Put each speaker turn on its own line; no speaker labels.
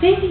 Baby.